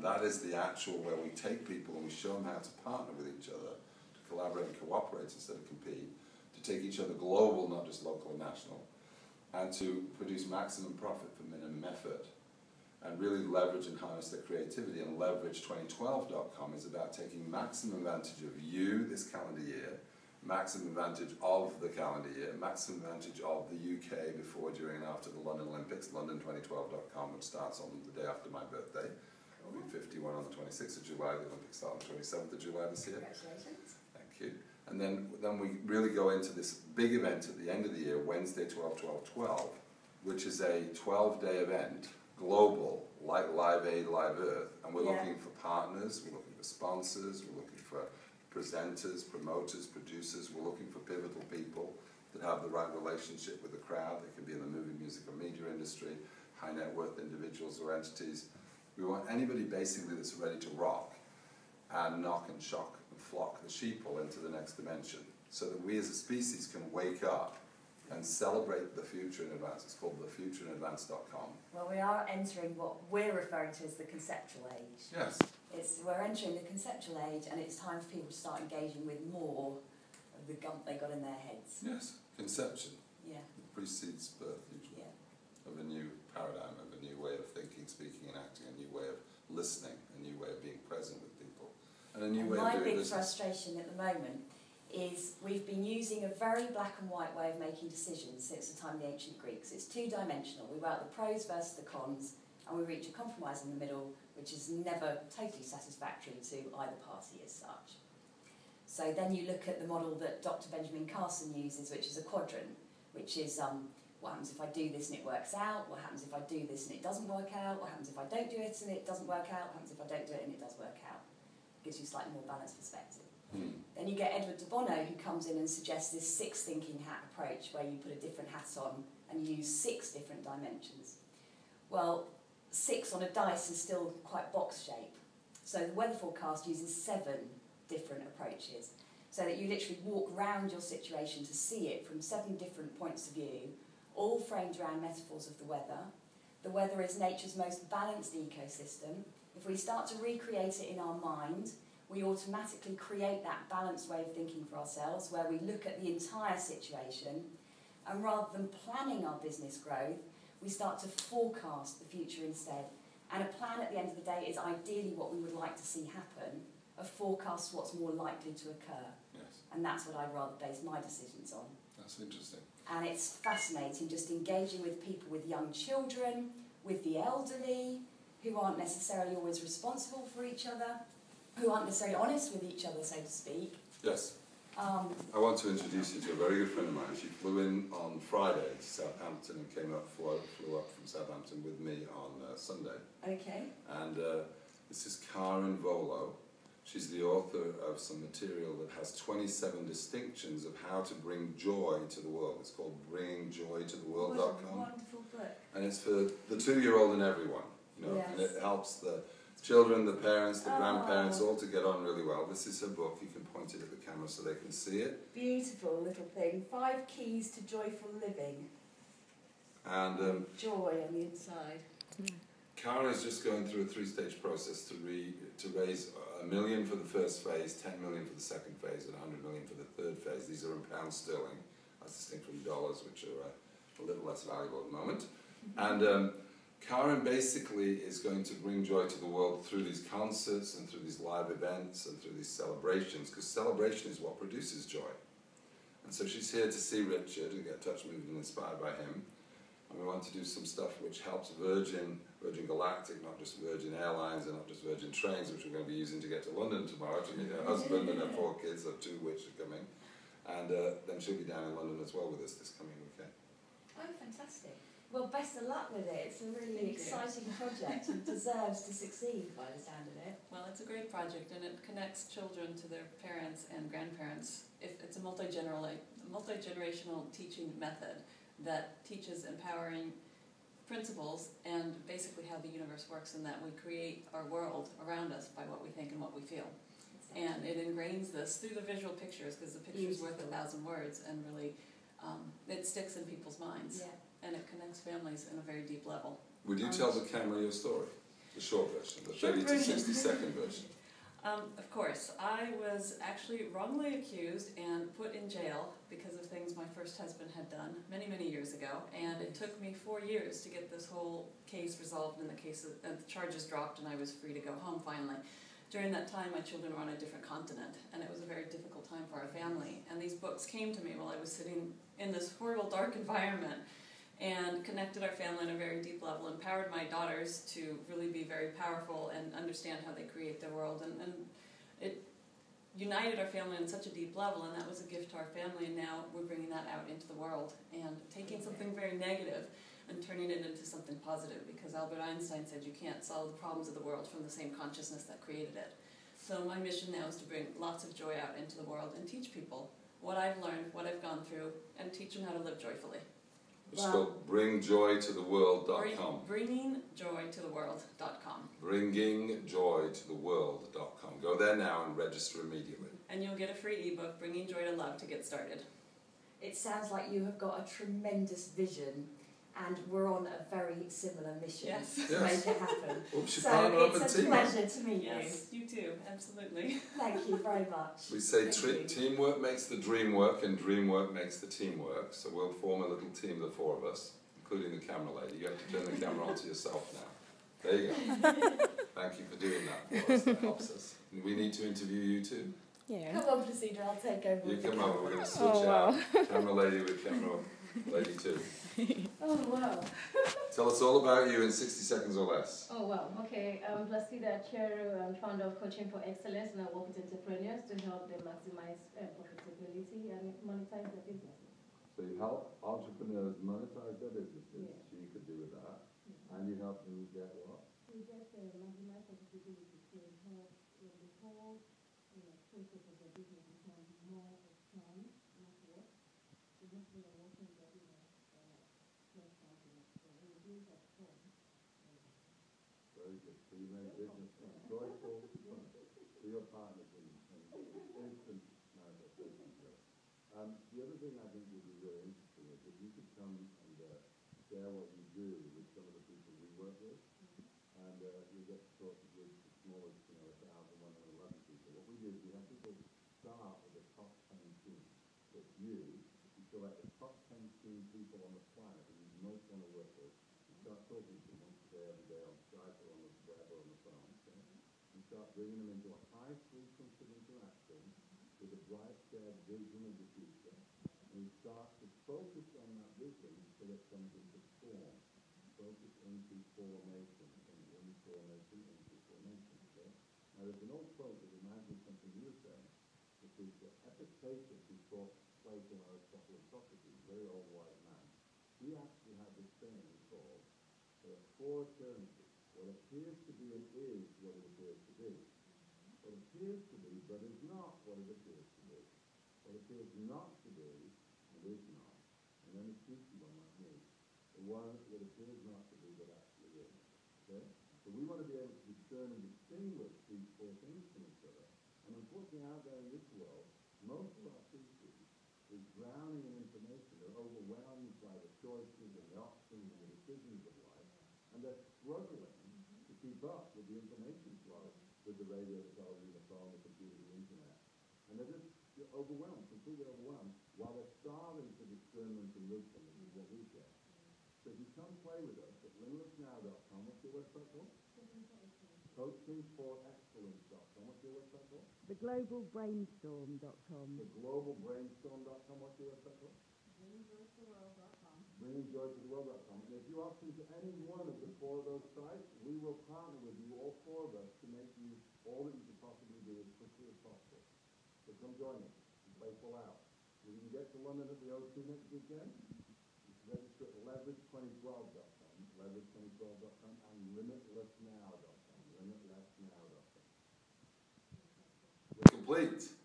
And that is the actual where we take people and we show them how to partner with each other, to collaborate and cooperate instead of compete, to take each other global, not just local and national, and to produce maximum profit for minimum effort and really leverage and harness their creativity. And leverage2012.com is about taking maximum advantage of you this calendar year, maximum advantage of the calendar year, maximum advantage of the UK before, during, and after the London Olympics, london2012.com, which starts on the day after my birthday. I'll be 51 on the 26th of July, the Olympics start on the 27th of July this year. Congratulations. Thank you. And then, then we really go into this big event at the end of the year, Wednesday 12 12 12, which is a 12 day event global, like Live Aid, Live Earth, and we're Yeah. looking for partners, we're looking for sponsors, we're looking for presenters, promoters, producers, we're looking for pivotal people that have the right relationship with the crowd. They can be in the movie, music, or media industry, high net worth individuals or entities. We want anybody basically that's ready to rock and knock and shock and flock the sheeple into the next dimension so that we as a species can wake up and celebrate the future in advance. It's called thefutureinadvance.com. Well, we are entering what we're referring to as the conceptual age. Yes. It's, we're entering the conceptual age, and it's time for people to start engaging with more of the gump they got in their heads. Yes. Conception Yeah, precedes birth usually yeah. of a new paradigm, of a new way of thinking, speaking and acting, a new way of listening, a new way of being present with people, and a new And way my of doing big business. frustration at the moment is we've been using a very black and white way of making decisions since the time of the ancient Greeks. It's two dimensional. We weigh out the pros versus the cons, and we reach a compromise in the middle, which is never totally satisfactory to either party as such. So then you look at the model that Dr. Benjamin Carson uses, which is a quadrant, which is um, what happens if I do this and it works out, what happens if I do this and it doesn't work out, what happens if I don't do it and it doesn't work out, what happens if I don't do it and it does work out. Gives you a slightly more balanced perspective. Hmm. Then you get Edward de Bono who comes in and suggests this six thinking hat approach where you put a different hat on and use six different dimensions. Well, six on a dice is still quite box shape. So the weather forecast uses seven different approaches. So that you literally walk round your situation to see it from seven different points of view, all framed around metaphors of the weather. The weather is nature's most balanced ecosystem. If we start to recreate it in our mind, we automatically create that balanced way of thinking for ourselves where we look at the entire situation and rather than planning our business growth, we start to forecast the future instead. And a plan at the end of the day is ideally what we would like to see happen. A forecast what's more likely to occur. Yes. And that's what I'd rather base my decisions on. That's interesting. And it's fascinating just engaging with people with young children, with the elderly, who aren't necessarily always responsible for each other, who aren't necessarily honest with each other, so to speak. Yes. Um, I want to introduce you to a very good friend of mine. She flew in on Friday to Southampton and came up, flew, flew up from Southampton with me on uh, Sunday. okay. And uh, this is Karen Volo. She's the author of some material that has 27 distinctions of how to bring joy to the world. It's called bringingjoytotheworld.com. What a wonderful book. And it's for the two-year-old and everyone, you know, and it helps the children, the parents, the Oh. grandparents all to get on really well. This is her book. You can point it at the camera so they can see it. Beautiful little thing. Five keys to joyful living. And um, Joy on the inside. Karen is just going through a three-stage process to, re, to raise a million for the first phase, 10 million for the second phase, and 100 million for the third phase. These are in pounds sterling, as distinct from dollars, which are uh, a little less valuable at the moment. And um, Karen basically is going to bring joy to the world through these concerts and through these live events and through these celebrations, because celebration is what produces joy. And so she's here to see Richard and get touched, moved, and inspired by him. And we want to do some stuff which helps Virgin, Virgin Galactic, not just Virgin Airlines and not just Virgin Trains, which we're going to be using to get to London tomorrow to meet her husband and her four kids, of two which are coming. And uh, then she'll be down in London as well with us this coming weekend. Oh, fantastic. Well, best of luck with it. It's a really Thank you. exciting project and deserves to succeed by the sound of it. Well, it's a great project and it connects children to their parents and grandparents. If it's a multi-generational, multi-generational teaching method that teaches empowering principles and basically how the universe works and that we create our world around us by what we think and what we feel. And it ingrains this through the visual pictures because the picture is worth a thousand words and really um, it sticks in people's minds Yeah. and it connects families in a very deep level. Would you Um, tell the camera your story? The short version, the Short 30 to version. 60 second version. Um, of course, I was actually wrongly accused and put in jail because of things my first husband had done many, many years ago. And it took me four years to get this whole case resolved and the case, uh, the charges dropped, and I was free to go home finally. During that time, my children were on a different continent, and it was a very difficult time for our family. And these books came to me while I was sitting in this horrible, dark environment and connected our family on a very deep level, empowered my daughters to really be very powerful and understand how they create their world. And, and it united our family on such a deep level, and that was a gift to our family. And now we're bringing that out into the world and taking something very negative and turning it into something positive because Albert Einstein said you can't solve the problems of the world from the same consciousness that created it. So my mission now is to bring lots of joy out into the world and teach people what I've learned, what I've gone through, and teach them how to live joyfully. Which is called bringjoytotheworld.com. Bringingjoytotheworld.com. Bringingjoytotheworld.com. Go there now and register immediately. And you'll get a free ebook, Bringing Joy to Love, to get started. It sounds like you have got a tremendous vision and we're on a very similar mission Yes. to Yes. make it happen. Oops, so partner up and it's a team up. pleasure to meet Yes, you too, absolutely. Thank you very much. We say tri- teamwork makes the dream work and dream work makes the team work. So we'll form a little team, the four of us, including the camera lady. You have to turn the camera on to yourself now. There you go. Thank you for doing that for us. That helps us. And we need to interview you too. Yeah. Come on, Procedure, I'll take over. You come over, we're going to switch Oh, wow. out. Camera lady with camera lady two. Oh wow. Tell us all about you in 60 seconds or less. Oh wow. Okay. I'm Placida Cheru. I'm founder of Coaching for Excellence, and I work with entrepreneurs to help them maximize uh, profitability and monetize their businesses. So you help entrepreneurs monetize their businesses, Yeah. so you could do with that, and you help them get what? We just uh, maximize profitability to help the whole you know, process of their business become more of fun, not work. So hopefully they're working their business uh, less company. So when you do that fun, Very good. So you make business joyful, fun. So your in, in instant. Um, the other thing I think would be really interesting is if you could come and uh, share what you do with some of the people we work with, and uh, you get to talk with the smallest, you know, 1,111 people. What we do is we have people start with the top 10 team. It's you, you select the top 10 team people on the planet that you most want to work with. You start talking to them once a day, on Skype or on the web or on the phone. Okay? You start bringing them into a high frequency interaction with a bright shared vision of the future. And you start to focus on that vision until it comes into form. Focus into formation. Information into formation. Okay? Now there's an old quote that reminds me something you saying, which is that Epictetus, who taught Plato, and Socrates, very old wise man, he actually had this saying called, there are four eternities. What appears to be and is what it appears to be. What appears to be but is not what it appears to be. What appears not to be and is not. And then the cheeky one like me. The one that appears not to be but actually is. Okay? So we want to be able to discern and distinguish these four things from each other. And unfortunately out there in this world, most of our species is drowning in information. They're overwhelmed by the choices and the options and the. And they're struggling to keep up with the information flow, with the radio, the television, the phone, the computer, the internet. And they're just overwhelmed, completely overwhelmed, while they're starving for discernment and wisdom, which is what we get. So if you come play with us at limitlessnow.com, what's your website called? Coachingforexcellence.com, what's your website called? Theglobalbrainstorm.com. The globalbrainstorm.com, what's your website called? Bringingjoytotheworld.com. And if you opt into any one of the four of those sites, we will partner with you, all four of us, to make you all that you could possibly do as quickly as possible. So come join us and play full out. You can get to London at the O2 next weekend, can register at leverage2012.com, leverage2012.com, and limitlessnow.com, limitlessnow.com. We're complete.